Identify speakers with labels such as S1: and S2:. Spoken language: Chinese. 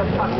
S1: Eka na